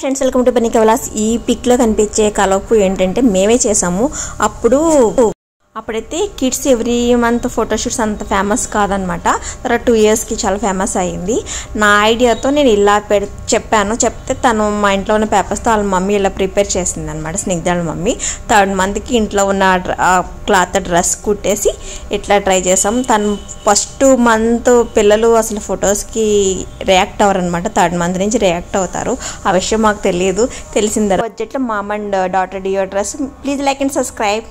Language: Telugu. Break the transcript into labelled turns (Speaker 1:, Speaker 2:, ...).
Speaker 1: ఫ్రెండ్స్ వెల్కమ్ టు బన్నీ ఈ పిక్లో కనిపించే కలపు ఏంటంటే మేమే చేసాము. అప్పుడు అప్పుడైతే కిడ్స్ ఎవ్రీ మంత్ ఫోటోషూట్స్ అంత ఫేమస్ కాదనమాట. తర్వాత టూ ఇయర్స్కి చాలా ఫేమస్ అయ్యింది నా ఐడియాతో నేను ఇలా పెడ చెప్పాను. చెప్తే తను మా ఇంట్లో ఉన్న పేపర్స్తో వాళ్ళ మమ్మీ ఇలా ప్రిపేర్ చేసింది అనమాట స్నిగ్ధాళ్ళ మమ్మీ. థర్డ్ మంత్కి ఇంట్లో ఉన్న క్లాత్ డ్రెస్ కుట్టేసి ఇట్లా ట్రై చేసాం. తను ఫస్ట్ మంత్ పిల్లలు అసలు ఫొటోస్కి రియాక్ట్ అవ్వరనమాట. థర్డ్ మంత్ నుంచి రియాక్ట్ అవుతారు. ఆ విషయం మాకు తెలియదు. తెలిసిన బడ్జెట్లో mom and daughter duo dress. Please like and subscribe.